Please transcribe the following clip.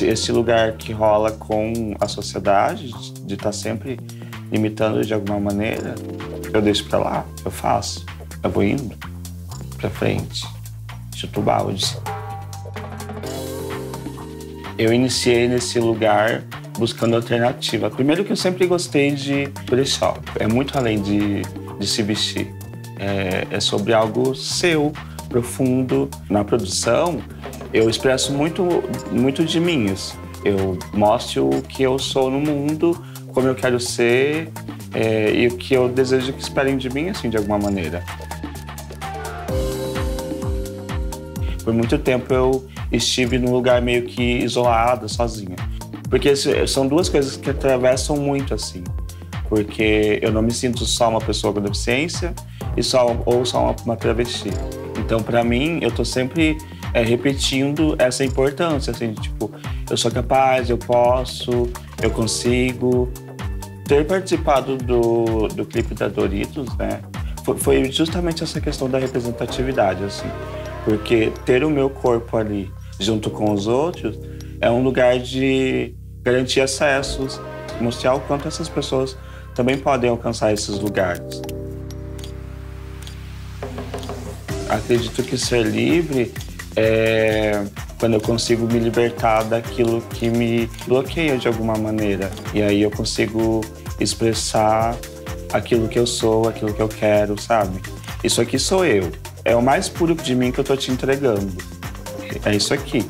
Esse lugar que rola com a sociedade, de estar tá sempre limitando de alguma maneira, eu deixo para lá, eu faço. Eu vou indo para frente, chuto balde. Eu iniciei nesse lugar buscando alternativa. Primeiro que eu sempre gostei de brechó. É muito além de, de se vestir. É, é sobre algo seu, profundo. Na produção, eu expresso muito, muito de mim. Eu mostro o que eu sou no mundo, como eu quero ser é, e o que eu desejo que esperem de mim, assim, de alguma maneira. Por muito tempo eu estive num lugar meio que isolado, sozinha. Porque são duas coisas que atravessam muito, assim. Porque eu não me sinto só uma pessoa com deficiência e só, ou só uma, uma travesti. Então, para mim, eu tô sempre é, repetindo essa importância, assim, tipo, eu sou capaz, eu posso, eu consigo. Ter participado do, do clipe da Doritos, né, foi justamente essa questão da representatividade, assim. Porque ter o meu corpo ali junto com os outros é um lugar de garantir acessos, mostrar o quanto essas pessoas também podem alcançar esses lugares. Acredito que ser livre é quando eu consigo me libertar daquilo que me bloqueia de alguma maneira. E aí eu consigo expressar aquilo que eu sou, aquilo que eu quero, sabe? Isso aqui sou eu. É o mais puro de mim que eu tô te entregando. É isso aqui.